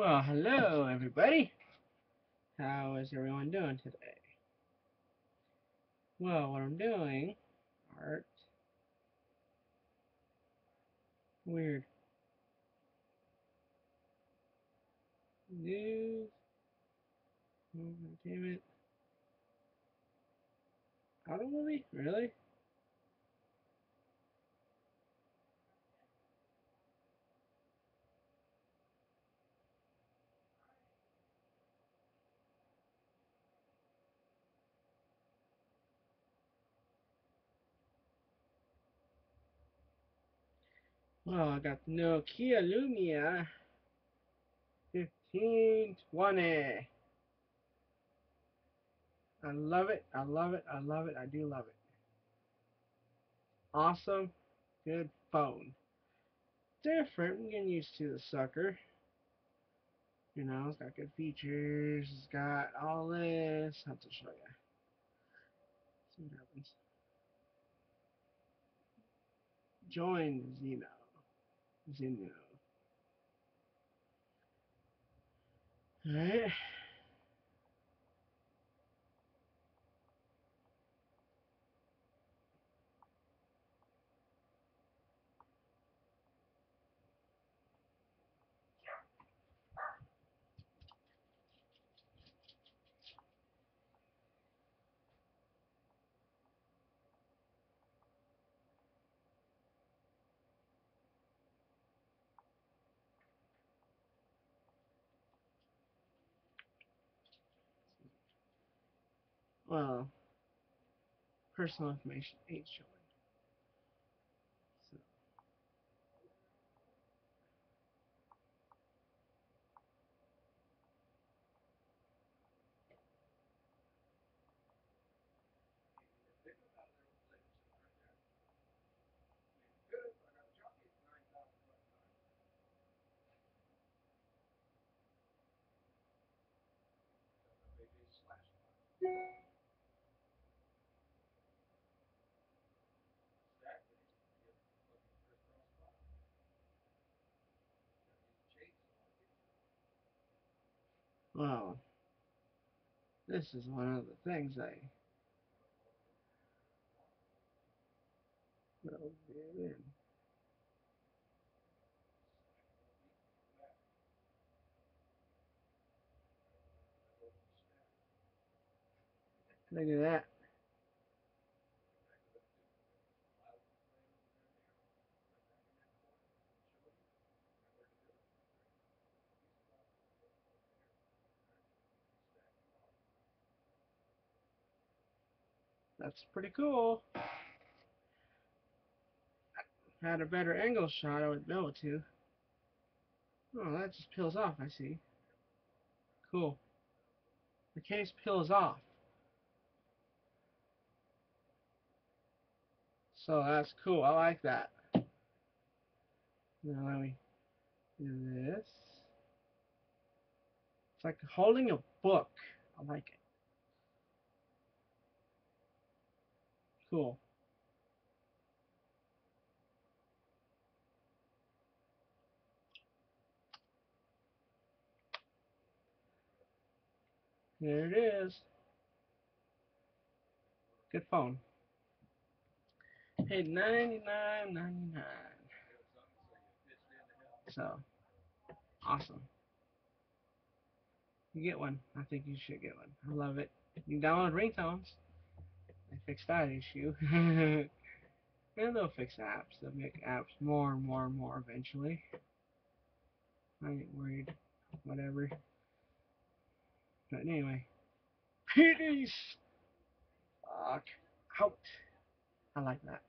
Well, hello everybody. How is everyone doing today? Well, what I'm doing, art, weird, news, oh, entertainment, auto movie, really? Well, I got the Nokia Lumia 1520. I love it. I love it. I love it. I do love it. Awesome. Good phone. Different. I'm getting used to the sucker. You know, it's got good features. It's got all this. I have to show you. See what happens. Join Zeno. Zeno. Alright. Well, personal information ain't showing. So. Well, this is one of the things I will get in. Look at that. That's pretty cool. Had a better angle shot, I would be able to. Oh, that just peels off, I see. Cool. The case peels off. So that's cool. I like that. Now let me do this. It's like holding a book. I like it. Cool. There it is. Good phone. Paid ninety nine ninety nine. So awesome. You get one. I think you should get one. I love it. You can download ringtones. They fixed that issue. and they'll fix apps. They'll make apps more and more and more eventually. I ain't worried. Whatever. But anyway. Peace! Fuck. Out. I like that.